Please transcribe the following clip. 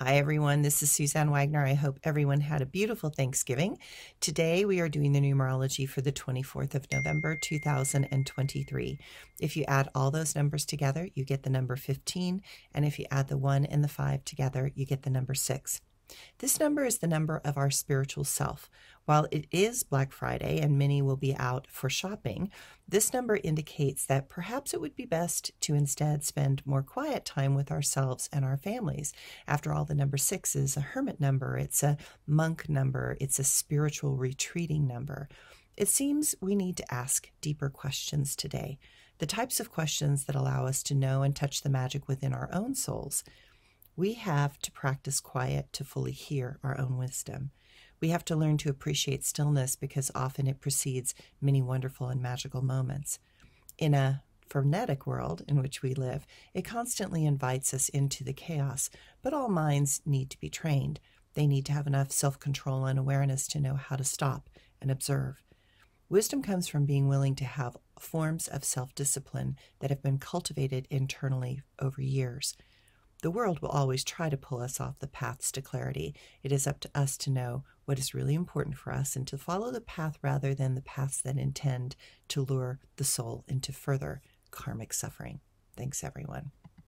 Hi, everyone. This is Suzanne Wagner. I hope everyone had a beautiful Thanksgiving. Today, we are doing the numerology for the 24th of November, 2023. If you add all those numbers together, you get the number 15. And if you add the 1 and the 5 together, you get the number 6. This number is the number of our spiritual self. While it is Black Friday and many will be out for shopping, this number indicates that perhaps it would be best to instead spend more quiet time with ourselves and our families. After all, the number six is a hermit number, it's a monk number, it's a spiritual retreating number. It seems we need to ask deeper questions today, the types of questions that allow us to know and touch the magic within our own souls. We have to practice quiet to fully hear our own wisdom. We have to learn to appreciate stillness because often it precedes many wonderful and magical moments. In a frenetic world in which we live, it constantly invites us into the chaos, but all minds need to be trained. They need to have enough self control and awareness to know how to stop and observe. Wisdom comes from being willing to have forms of self discipline that have been cultivated internally over years. The world will always try to pull us off the paths to clarity. It is up to us to know what is really important for us and to follow the path rather than the paths that intend to lure the soul into further karmic suffering. Thanks, everyone.